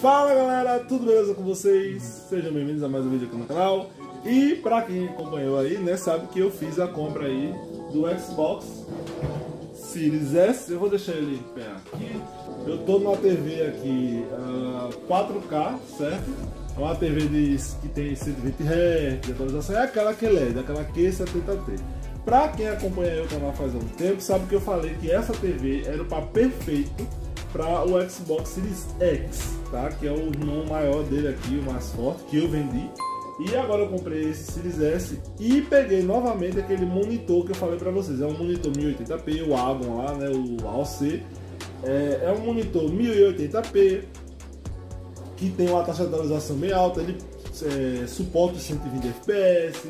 Fala galera, tudo beleza com vocês? Sejam bem-vindos a mais um vídeo aqui no canal. E pra quem acompanhou aí, né, sabe que eu fiz a compra aí do Xbox Series S. Eu vou deixar ele aqui. Eu tô numa TV aqui uh, 4K, certo? É uma TV de, que tem 120 Hz de atualização, é aquela que é LED, aquela Q70T. Pra quem acompanha o canal faz um tempo, sabe que eu falei que essa TV era o par perfeito para o Xbox Series X, tá? Que é o irmão maior dele aqui, o mais forte, que eu vendi. E agora eu comprei esse Series S e peguei novamente aquele monitor que eu falei para vocês. É um monitor 1080p, o Agon lá, né? O AOC. É, é um monitor 1080p que tem uma taxa de atualização bem alta. Ele é, suporta 120 FPS.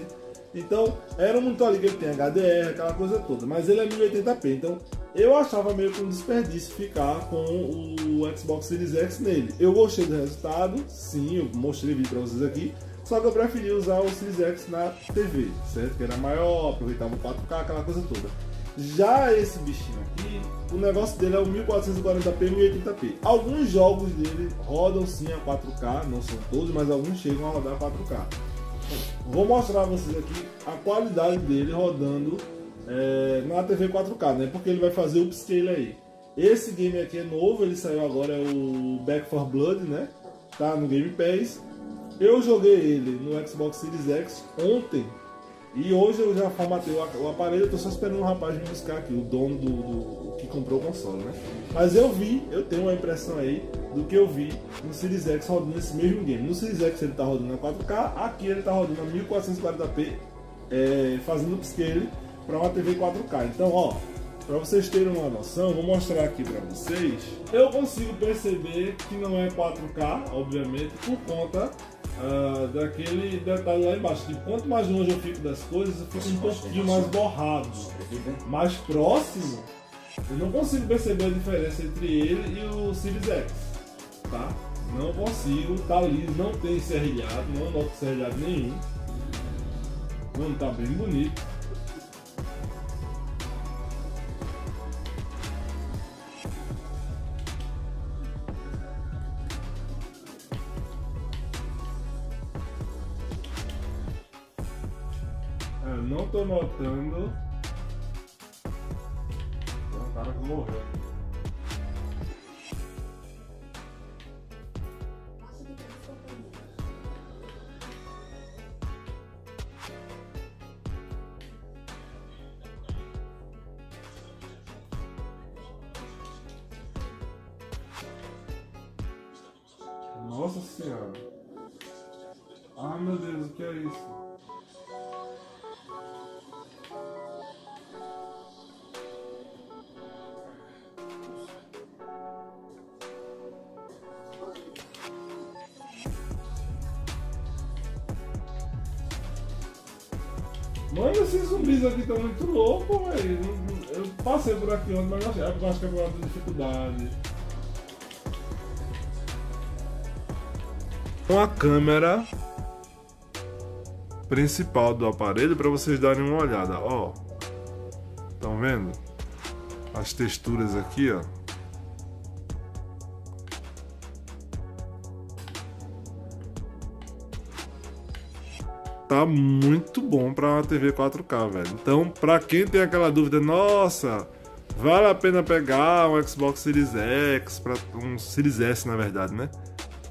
Então, era um monitor ali que ele tem HDR, aquela coisa toda. Mas ele é 1080p. Então, eu achava meio que um desperdício ficar com o Xbox Series X nele. Eu gostei do resultado, sim, eu mostrei vídeo para vocês aqui. Só que eu preferi usar o Series X na TV, certo? Que era maior, aproveitava o 4K, aquela coisa toda. Já esse bichinho aqui, o negócio dele é o 1440p e 1080p. Alguns jogos dele rodam sim a 4K, não são todos, mas alguns chegam a rodar 4K. Vou mostrar a vocês aqui a qualidade dele rodando é, na TV 4K, né? Porque ele vai fazer o upscale aí. Esse game aqui é novo, ele saiu agora, é o Back 4 Blood, né? Tá no Game Pass. Eu joguei ele no Xbox Series X ontem e hoje eu já formatei o aparelho, eu tô só esperando um rapaz me buscar aqui, o dono do, do, que comprou o console, né? Mas eu vi, eu tenho uma impressão aí do que eu vi no Series X rodando esse mesmo game. No Series X ele tá rodando a 4K, aqui ele tá rodando a 1440p, é, fazendo upscale para uma TV 4K. Então, ó, para vocês terem uma noção, vou mostrar aqui para vocês. Eu consigo perceber que não é 4K, obviamente, por conta uh, daquele detalhe lá embaixo. Que quanto mais longe eu fico das coisas, eu fico um pouquinho mais borrado. Mais próximo, eu não consigo perceber a diferença entre ele e o Series X, tá? Não consigo, tá liso, não tem serrilhado, não noto serrilhado nenhum. Mano, tá bem bonito. Não tô notando. Tem um cara que morreu. Nossa senhora. Ah meu Deus, o que é isso? Mano, esses zumbis aqui estão muito loucos, velho. Eu passei por aqui ontem, mas eu acho que é por causa da dificuldade. Uma câmera principal do aparelho para vocês darem uma olhada, ó. Estão vendo? As texturas aqui, ó. Tá muito bom para uma TV 4K, velho. Então, para quem tem aquela dúvida, nossa, vale a pena pegar um Xbox Series X, para um Series S, na verdade, né?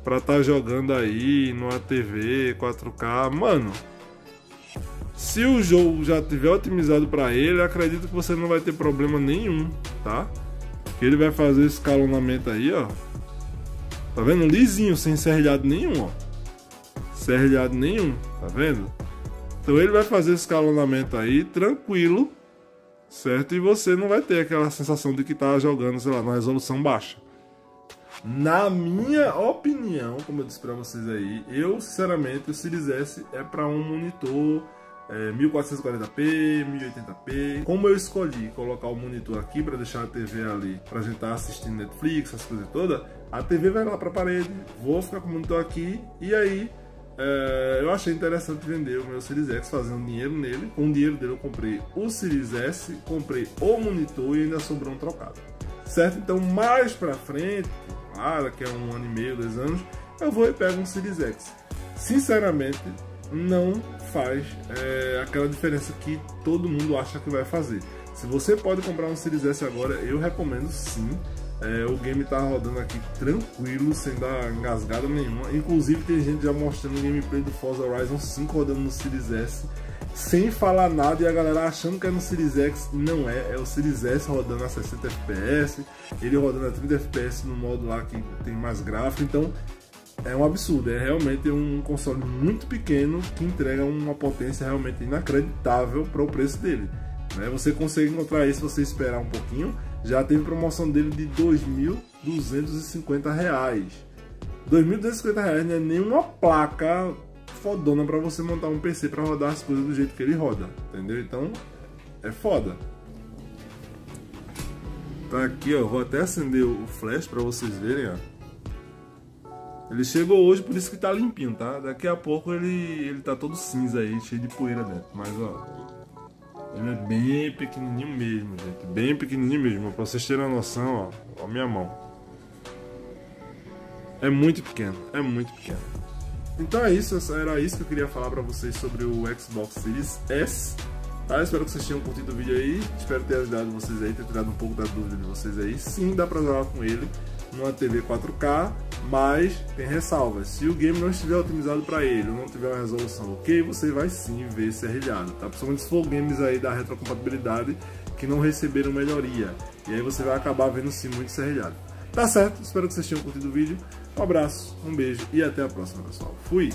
Para estar tá jogando aí numa TV 4K, mano. Se o jogo já tiver otimizado para ele, acredito que você não vai ter problema nenhum, tá? Que ele vai fazer esse escalonamento aí, ó. Tá vendo? Lisinho, sem serrilhado nenhum, ó serrilhado nenhum, tá vendo? Então ele vai fazer esse escalonamento aí tranquilo, certo? E você não vai ter aquela sensação de que tá jogando, sei lá, numa resolução baixa. Na minha opinião, como eu disse para vocês aí, eu sinceramente o Series S é para um monitor é, 1440p, 1080p. Como eu escolhi colocar o monitor aqui para deixar a TV ali, para a gente estar tá assistindo Netflix, essas coisas todas, a TV vai lá para a parede, vou ficar com o monitor aqui e aí é, eu achei interessante vender o meu Series X, fazendo dinheiro nele. Com o dinheiro dele eu comprei o Series S, comprei o monitor e ainda sobrou um trocado. Certo? Então mais pra frente, ah, daqui a um ano e meio, dois anos, eu vou e pego um Series X. Sinceramente, não faz é, aquela diferença que todo mundo acha que vai fazer. Se você pode comprar um Series S agora, eu recomendo sim. É, o game tá rodando aqui tranquilo, sem dar engasgada nenhuma. Inclusive tem gente já mostrando gameplay do Forza Horizon 5 rodando no Series S sem falar nada e a galera achando que é no Series X, não é, é o Series S rodando a 60 FPS, ele rodando a 30 FPS no modo lá que tem mais gráfico, então é um absurdo, é realmente um console muito pequeno que entrega uma potência realmente inacreditável para o preço dele. Né? Você consegue encontrar isso se você esperar um pouquinho, já teve promoção dele de R$ 2.250. R$ 2.250 não é nenhuma placa fodona para você montar um PC para rodar as coisas do jeito que ele roda, entendeu? Então, é foda. Tá aqui, ó, vou até acender o flash para vocês verem, ó. Ele chegou hoje, por isso que tá limpinho, tá? Daqui a pouco ele, ele tá todo cinza aí, cheio de poeira dentro. Mas, ó, ele é bem pequenininho mesmo, gente. Bem pequenininho mesmo. Pra vocês terem uma noção, ó, ó minha mão. É muito pequeno, é muito pequeno. Então é isso, era isso que eu queria falar pra vocês sobre o Xbox Series S. Tá? Espero que vocês tenham curtido o vídeo aí. Espero ter ajudado vocês aí, ter tirado um pouco da dúvida de vocês aí. Sim, dá pra jogar com ele numa TV 4K, mas tem ressalvas. Se o game não estiver otimizado para ele, ou não tiver uma resolução ok, você vai sim ver serrilhado, tá? Principalmente se for games aí da retrocompatibilidade que não receberam melhoria. E aí você vai acabar vendo sim muito serrilhado. Tá certo? Espero que vocês tenham curtido o vídeo. Um abraço, um beijo e até a próxima, pessoal. Fui!